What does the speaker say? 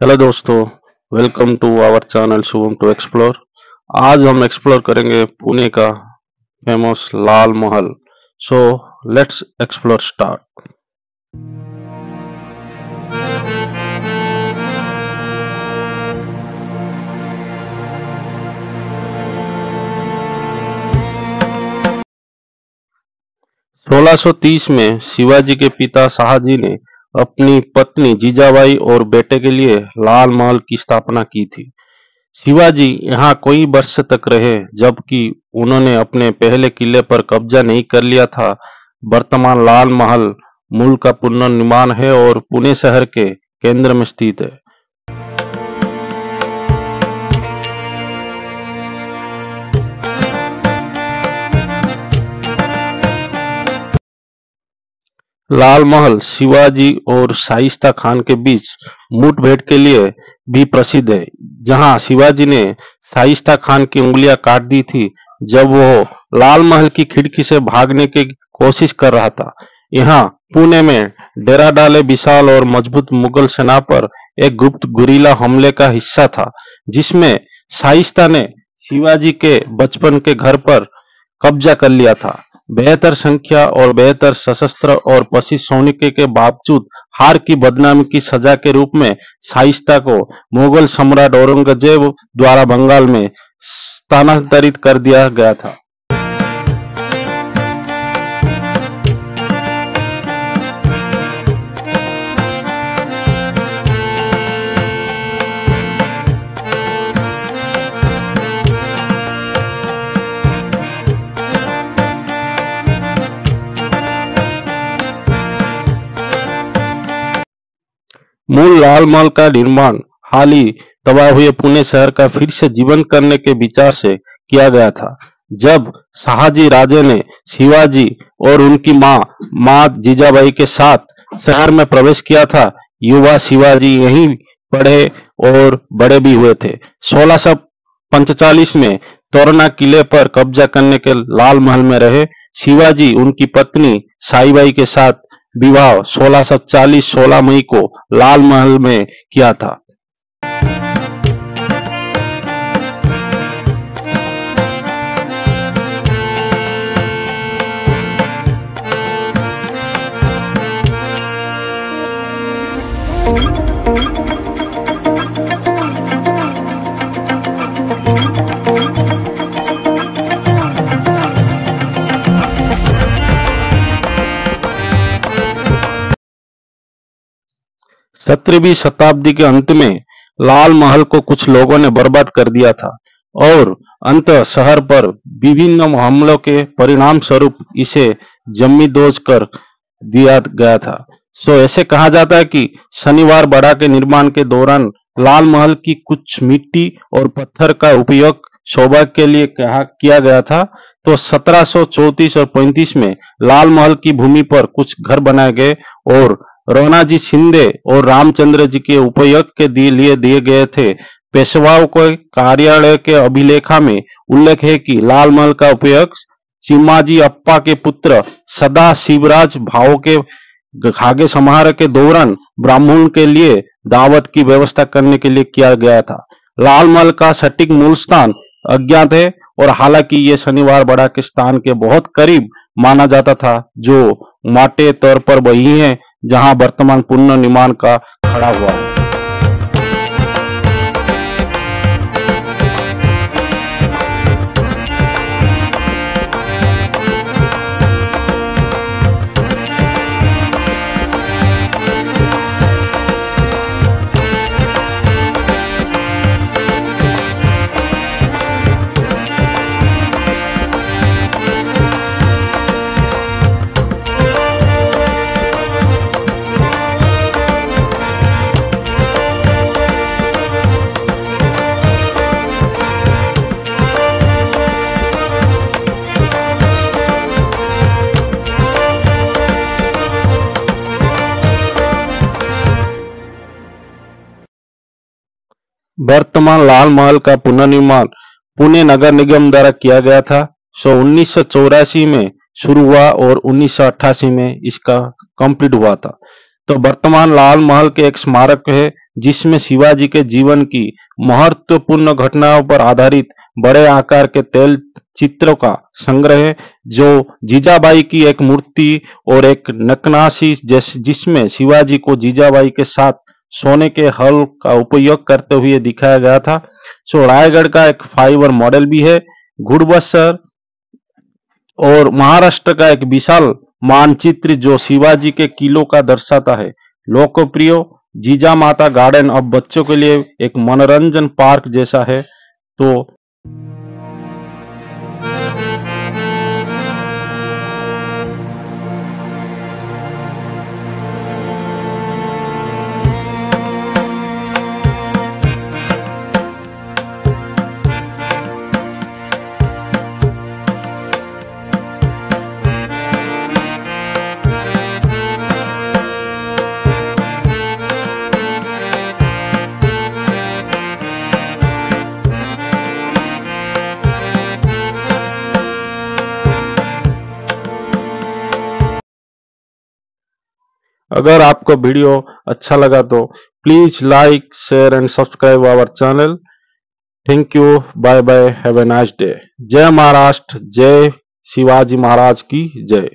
Hello दोस्तों welcome to our channel Shubham to explore आज हम एक्सप्लोर करेंगे पुणे का famous Lal Mahal. So let's explore start सोलह में शिवाजी के पिता शाहजी ने अपनी पत्नी जीजाबाई और बेटे के लिए लाल महल की स्थापना की थी। शिवाजी यहाँ कई वर्ष तक रहे, जबकि उन्होंने अपने पहले किले पर कब्जा नहीं कर लिया था। वर्तमान लाल महल मूल का पुनर्निर्माण है और पुणे शहर के केंद्र में स्थित है। लाल महल, शिवाजी और शाइस्ता खान के बीच मुठभेड़ के लिए भी प्रसिद्ध है, जहाँ शिवाजी ने शाइस्ता खान की उंगलियाँ काट दी थी जब वो लाल महल की खिड़की से भागने की कोशिश कर रहा था। यहाँ पुणे में डेरा डाले विशाल और मज़बूत मुगल सेना पर एक गुप्त गुरीला हमले का हिस्सा था, जिसमें शाइस्ता ने शिवाजी के बचपन के घर पर कब्जा कर लिया था। बेहतर संख्या और बेहतर सशस्त्र और प्रशिक्षणिक के बावजूद हार की बदनामी की सजा के रूप में शाइस्ता को मुगल सम्राट औरंगज़ेब द्वारा बंगाल में स्थानांतरित कर दिया गया था। मूल लाल महल का निर्माण हाल ही तबाह हुए पुणे शहर का फिर से जीवन करने के विचार से किया गया था। जब शाहजी राजे ने शिवाजी और उनकी माँ माँ जीजाबाई के साथ शहर में प्रवेश किया था, युवा शिवाजी यहीं पढ़े और बड़े भी हुए थे। सोलह में तोरना किले पर कब्जा करने के लाल महल में रहे शिवाजी, उनकी पत्नी साईबाई के साथ विवाह 1640 16 मई को लाल महल में किया था। सत्रहवीं शताब्दी के अंत में लाल महल को कुछ लोगों ने बर्बाद कर दिया था और अंत शहर पर विभिन्न हमलों के परिणाम स्वरूप इसे जमीदोज कर दिया गया था। सो ऐसे कहा जाता है कि शनिवार बड़ा के निर्माण के दौरान लाल महल की कुछ मिट्टी और पत्थर का उपयोग शोभा के लिए कहा, किया गया था। तो 1734 और 35 में लाल महल की भूमि पर कुछ घर बनाए गए और रोनाजी शिंदे और रामचंद्र जी के उपयोग के लिए दिए गए थे। पेशवाओं को कार्यालय के अभिलेखा में उल्लेख है कि लाल महल का उपयोग चिमाजी अप्पा के पुत्र सदा शिवराज भाव के खागे समारोह के दौरान ब्राह्मण के लिए दावत की व्यवस्था करने के लिए किया गया था। लाल महल का सटीक मूल स्थान अज्ञात है और हालाँकि ये शनिवार बड़ा के स्थान के बहुत करीब माना जाता था, जो माटे तौर पर वही है जहाँ वर्तमान पुनर्निर्माण का खड़ा हुआ है। वर्तमान लाल महल का पुनर्निर्माण पुणे नगर निगम द्वारा किया गया था। सो उन्नीस सौ चौरासी में शुरू हुआ और उन्नीस सौ अट्ठासी में इसका कंप्लीट हुआ था। तो वर्तमान लाल महल के एक स्मारक है, जिसमें शिवाजी के जीवन की महत्वपूर्ण घटनाओं पर आधारित बड़े आकार के तेल चित्रों का संग्रह है, जो जीजाबाई की एक मूर्ति और एक नकनाशी जिसमें शिवाजी को जीजाबाई के साथ सोने के हल का उपयोग करते हुए दिखाया गया था। सो, रायगढ़ का एक फाइबर मॉडल भी है घुड़बसर और महाराष्ट्र का एक विशाल मानचित्र जो शिवाजी के किलो का दर्शाता है। लोकप्रिय जीजा माता गार्डन अब बच्चों के लिए एक मनोरंजन पार्क जैसा है। तो अगर आपको वीडियो अच्छा लगा तो please like, share and subscribe our channel. Thank you bye bye have a nice day जय महाराष्ट्र. जय शिवाजी महाराज की जय।